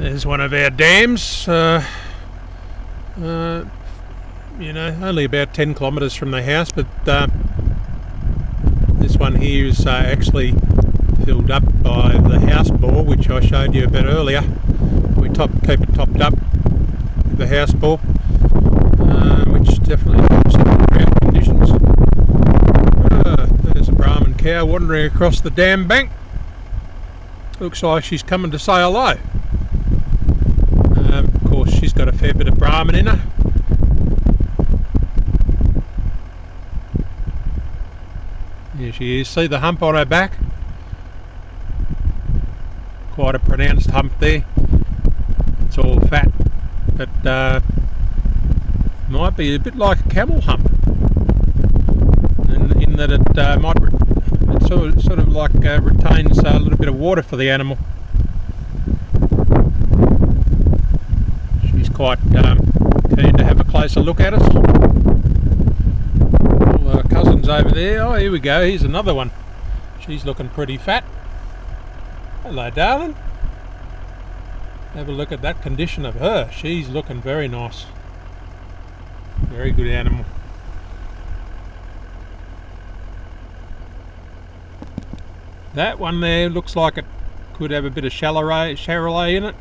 There's one of our dams. Uh, uh, you know, only about 10 kilometres from the house, but uh, this one here is uh, actually filled up by the house bore, which I showed you a bit earlier. We top, keep it topped up with the house bore, uh, which definitely helps in ground conditions. Uh, there's a Brahman cow wandering across the dam bank. Looks like she's coming to say hello. Um, of course, she's got a fair bit of Brahman in her. Here she is. See the hump on her back? Quite a pronounced hump there. It's all fat, but uh, might be a bit like a camel hump, in, in that it uh, might it sort of, sort of like uh, retains a little bit of water for the animal. She's quite um, keen to have a closer look at us. All our cousins over there. Oh, here we go. Here's another one. She's looking pretty fat. Hello, darling. Have a look at that condition of her. She's looking very nice. Very good animal. That one there looks like it could have a bit of Charolais in it.